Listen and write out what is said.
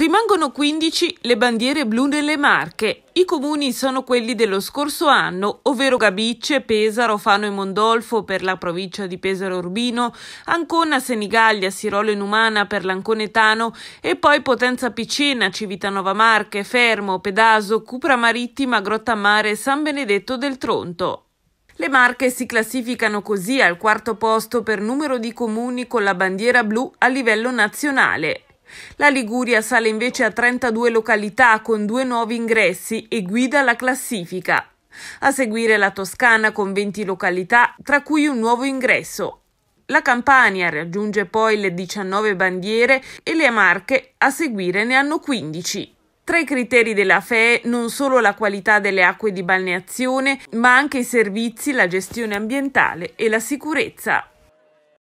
Rimangono 15 le bandiere blu nelle Marche. I comuni sono quelli dello scorso anno, ovvero Gabicce, Pesaro, Fano e Mondolfo per la provincia di Pesaro Urbino, Ancona, Senigallia, Sirolo e Numana per l'Anconetano e poi Potenza Picena, Civitanova Marche, Fermo, Pedaso, Cupra Marittima, Grottammare e San Benedetto del Tronto. Le Marche si classificano così al quarto posto per numero di comuni con la bandiera blu a livello nazionale. La Liguria sale invece a 32 località con due nuovi ingressi e guida la classifica. A seguire la Toscana con 20 località, tra cui un nuovo ingresso. La Campania raggiunge poi le 19 bandiere e le Marche a seguire ne hanno 15. Tra i criteri della FEE non solo la qualità delle acque di balneazione, ma anche i servizi, la gestione ambientale e la sicurezza.